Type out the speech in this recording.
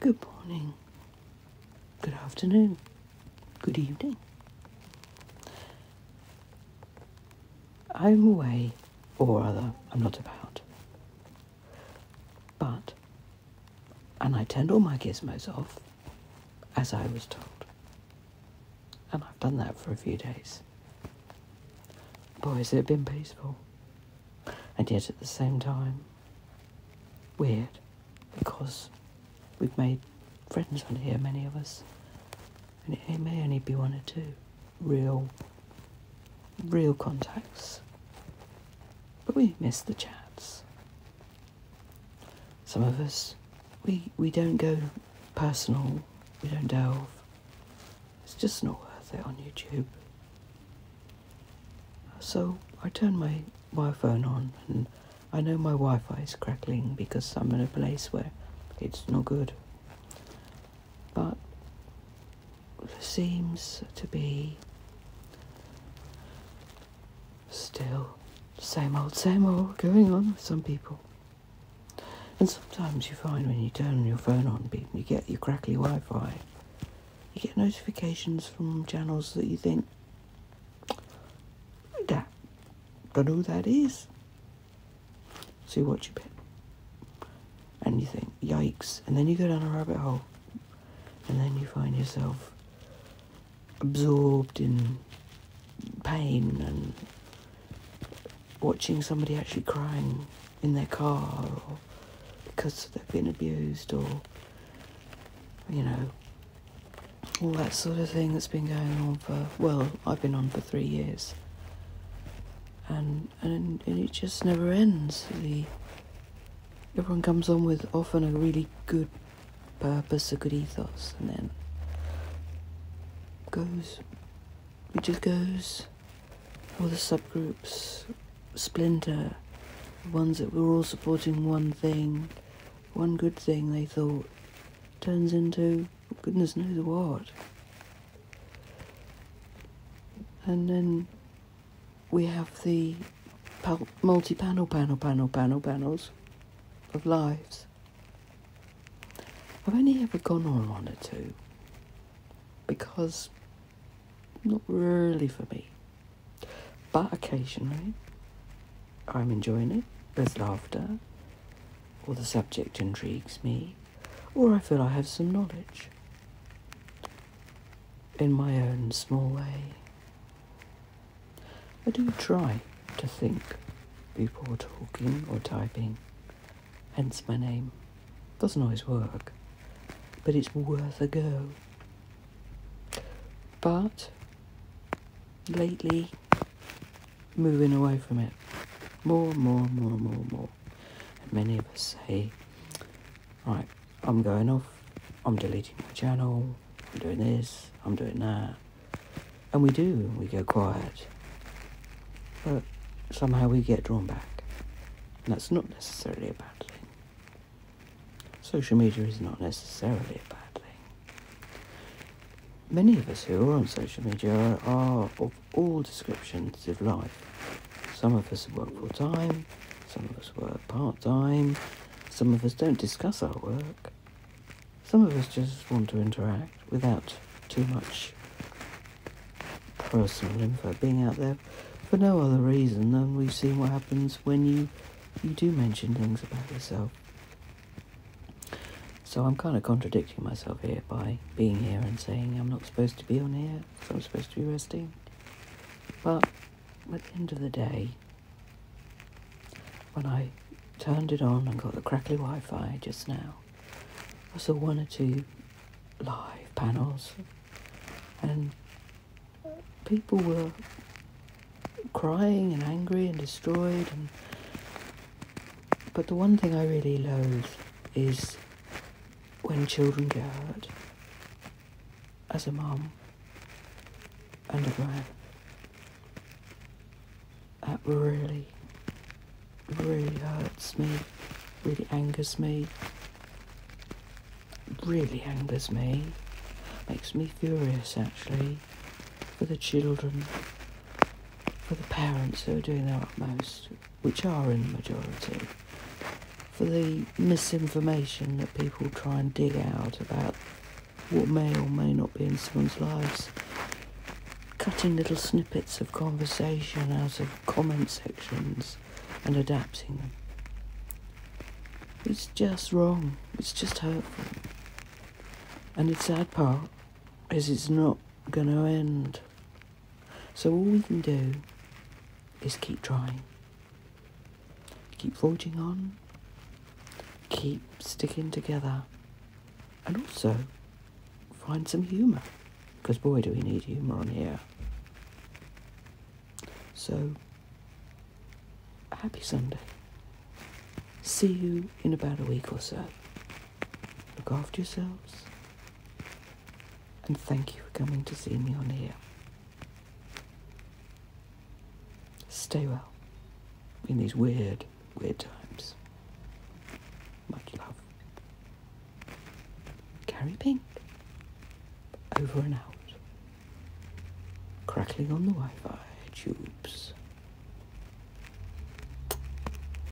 Good morning. Good afternoon. Good evening. I'm away, or rather, I'm not about. But, and I turned all my gizmos off, as I was told. And I've done that for a few days. Boy, has it been peaceful. And yet at the same time, weird, because we've made friends on here, many of us. And it, may only be one or two real, real contacts. But we miss the chats. Some of us, we, we don't go personal, we don't delve. It's just not worth it on YouTube. So I turn my, my phone on and I know my Wi-Fi is crackling because I'm in a place where it's not good. But there seems to be still same old, same old going on with some people. And sometimes you find when you turn your phone on, you get your crackly Wi-Fi, you get notifications from channels that you think, that, don't know who that is. See So you watch a bit, and you think, yikes, and then you go down a rabbit hole, and then you find yourself absorbed in pain and watching somebody actually crying in their car or because they've been abused or you know all that sort of thing that's been going on for well I've been on for three years. And and, and it just never ends the everyone comes on with often a really good purpose a good ethos and then goes it just goes. All the subgroups splinter the ones that were all supporting one thing one good thing they thought turns into goodness knows what. And then we have the multi-panel panel panel panel panels of lives I've only ever gone on one or two because not really for me. But occasionally, I'm enjoying it. There's laughter, or the subject intrigues me, or I feel I have some knowledge in my own small way. I do try to think before talking or typing, hence my name. Doesn't always work, but it's worth a go. But lately, moving away from it more, and more, and more, and more, and more. And many of us say, right, I'm going off, I'm deleting my channel, I'm doing this, I'm doing that. And we do, we go quiet. But somehow we get drawn back. And that's not necessarily a bad thing. Social media is not necessarily a bad thing. Many of us who are on social media are, are of all descriptions of life. Some of us work full time, some of us work part time, some of us don't discuss our work, some of us just want to interact without too much personal info being out there for no other reason than we've seen what happens when you you do mention things about yourself. So I'm kind of contradicting myself here by being here and saying I'm not supposed to be on here I'm supposed to be resting. But at the end of the day, when I turned it on and got the crackly Wi-Fi just now, I saw one or two live panels and people were crying and angry and destroyed and but the one thing I really loathe is when children get hurt as a mum and a gran. That really, really hurts me, really angers me, really angers me, makes me furious actually for the children, for the parents who are doing their utmost, which are in the majority, for the misinformation that people try and dig out about what may or may not be in someone's lives. Cutting little snippets of conversation out of comment sections and adapting them. It's just wrong. It's just hurtful. And the sad part is it's not going to end. So all we can do is keep trying. Keep forging on. Keep sticking together. And also find some humour. Because boy do we need humour on here. So, happy Sunday. See you in about a week or so. Look after yourselves. And thank you for coming to see me on here. Stay well in these weird, weird times. Much love. Karrie Pink. Over and out. Crackling on the Wi Fi tubes.